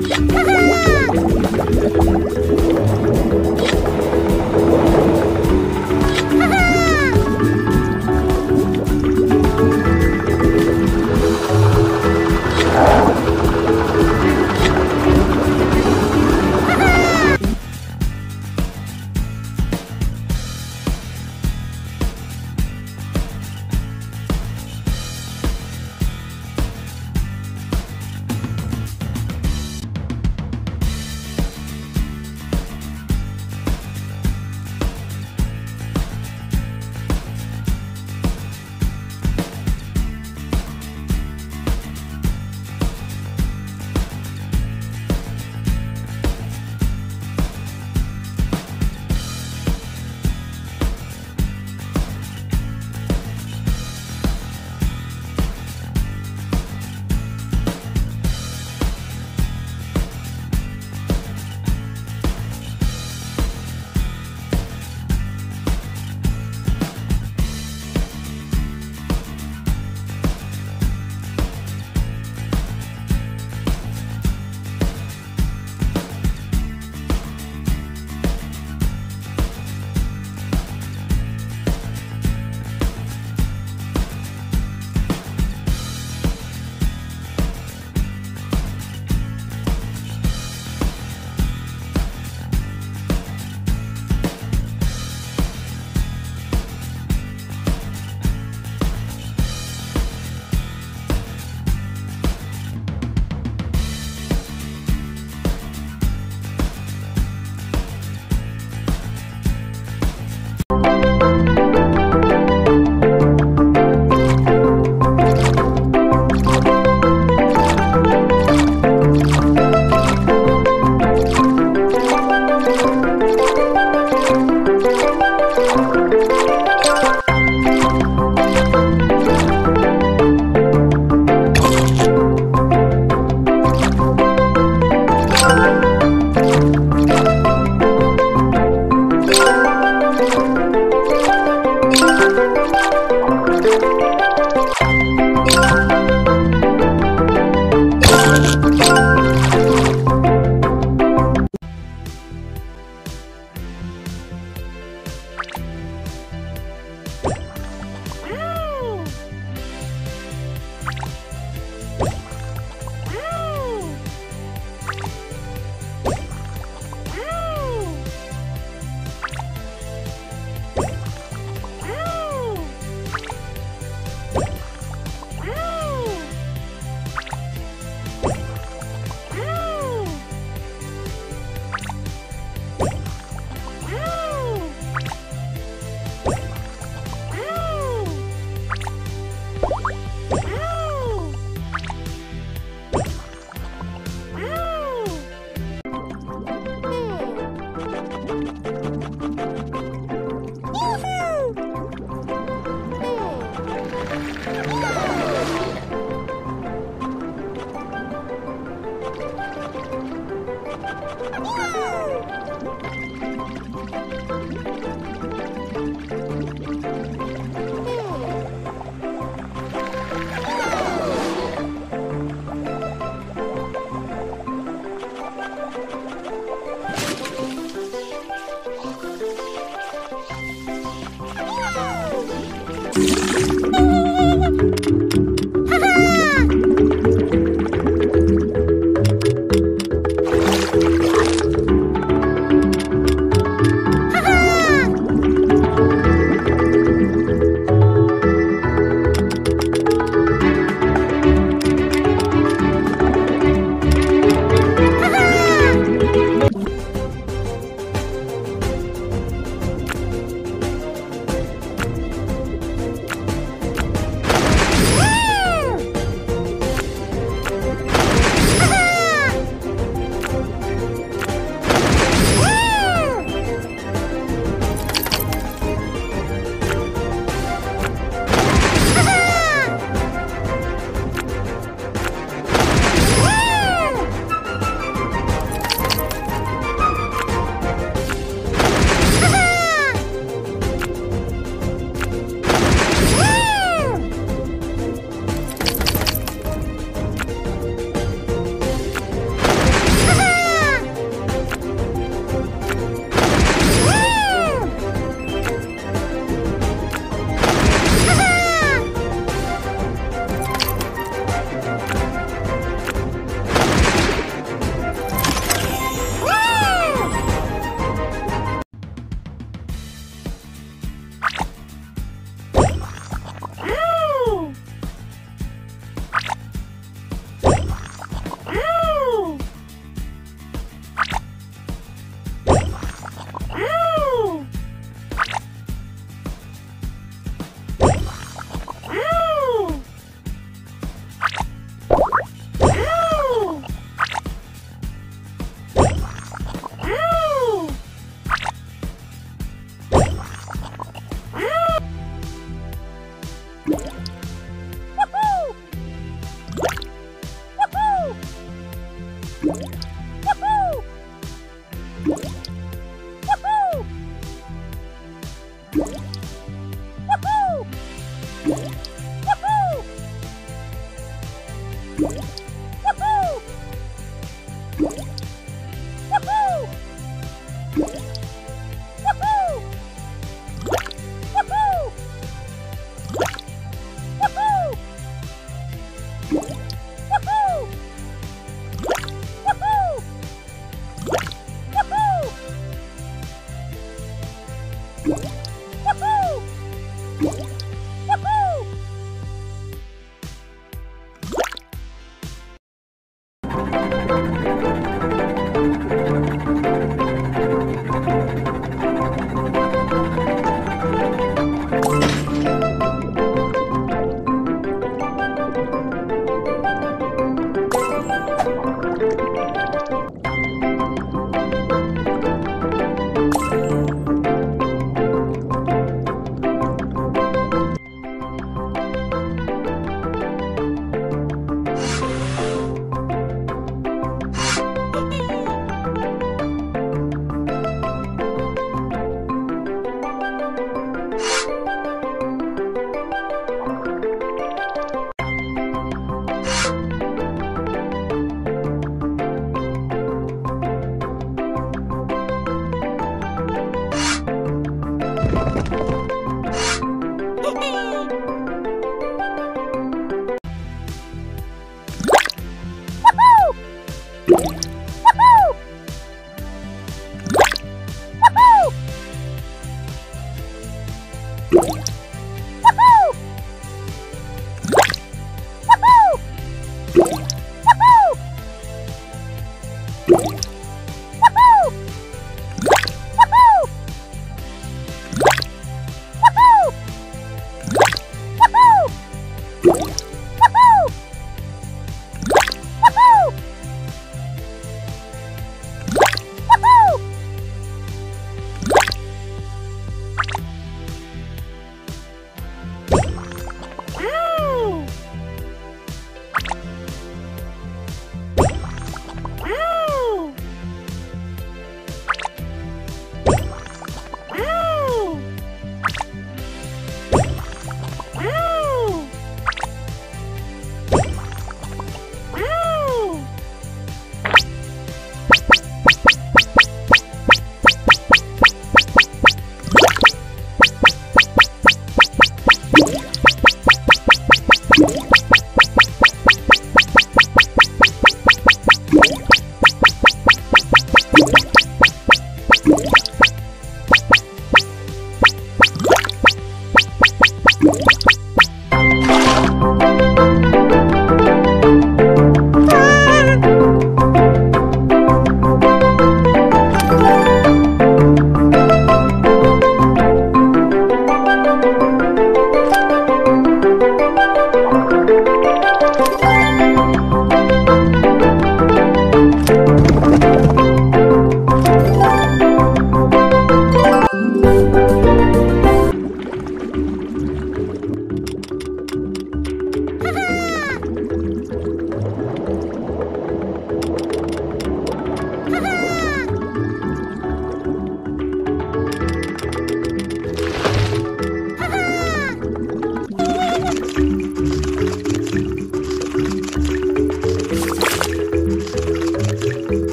Yeah.